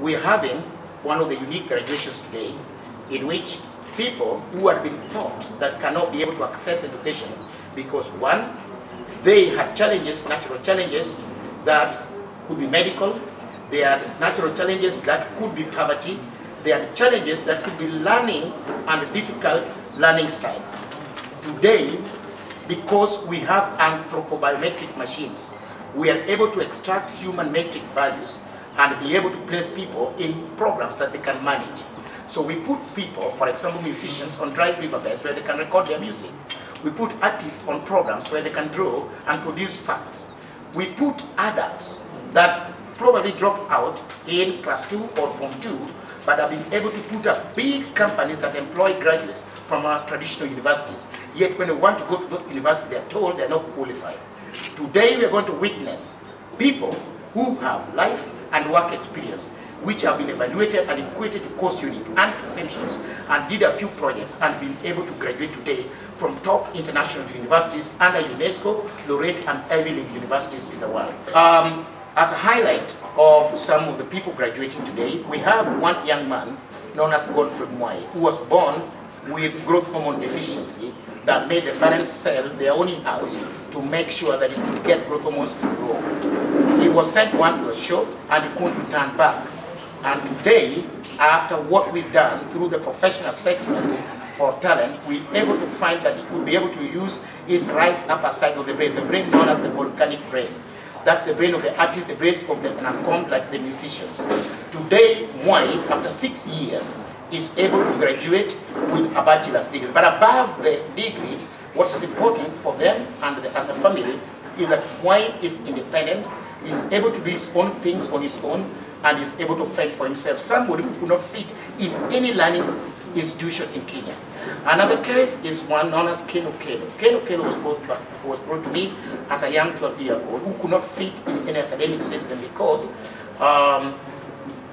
we're having one of the unique graduations today in which people who had been taught that cannot be able to access education because one, they had challenges, natural challenges that could be medical, they had natural challenges that could be poverty, they had challenges that could be learning and difficult learning styles. Today, because we have anthropobiometric machines, we are able to extract human metric values and be able to place people in programs that they can manage. So we put people, for example musicians, on dry riverbeds where they can record their music. We put artists on programs where they can draw and produce facts. We put adults that probably dropped out in class 2 or form 2 but have been able to put up big companies that employ graduates from our traditional universities. Yet when they want to go to the university, they're told they're not qualified. Today we are going to witness people who have life and work experience which have been evaluated and equated to course unit and exemptions and did a few projects and been able to graduate today from top international universities under UNESCO, laureate and Ivy League universities in the world. Um, as a highlight of some of the people graduating today, we have one young man known as Godfrey Mwai, who was born with growth hormone deficiency that made the parents sell their only house to make sure that he could get growth hormones to grow. He was sent one to a show and he couldn't return back. And today, after what we've done through the professional segment for talent, we're able to find that he could be able to use his right upper side of the brain, the brain known as the volcanic brain. That's the brain of the artist, the brain of the unformed like the musicians. Today, Mwai, after six years, is able to graduate with a bachelor's degree. But above the degree, what is important for them and the, as a family is that Mwai is independent, is able to do his own things on his own, and is able to fend for himself. Somebody who could not fit in any learning institution in Kenya. Another case is one known as Ken Okello. Ken Okello was brought, was brought to me as a young 12-year-old who could not fit in any academic system because um,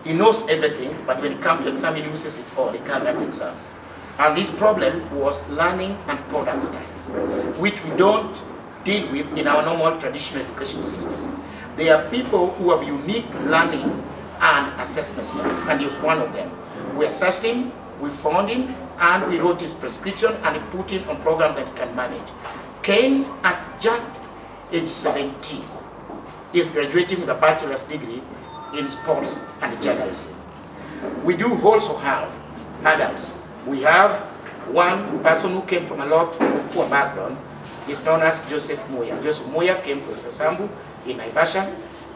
he knows everything, but when it comes to exam, he loses it all. He can't write exams. And his problem was learning and product styles, which we don't deal with in our normal traditional education systems. There are people who have unique learning and assessment skills, and he was one of them. We assessed him, we found him, and we wrote his prescription and put him on program that he can manage. Kane, at just age 17, is graduating with a bachelor's degree in sports and journalism. We do also have adults. We have one person who came from a lot of poor background, is known as Joseph Muya. Joseph Muya came from Sasambu in Naivasha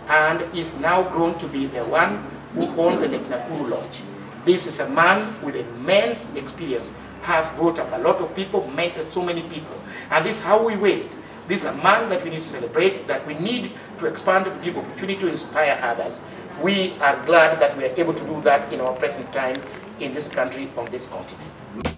and is now grown to be the one who owns the Nakuru Lodge. This is a man with immense experience, has brought up a lot of people, mentored so many people. And this is how we waste. This is a man that we need to celebrate, that we need to expand, to give opportunity to inspire others. We are glad that we are able to do that in our present time in this country, on this continent.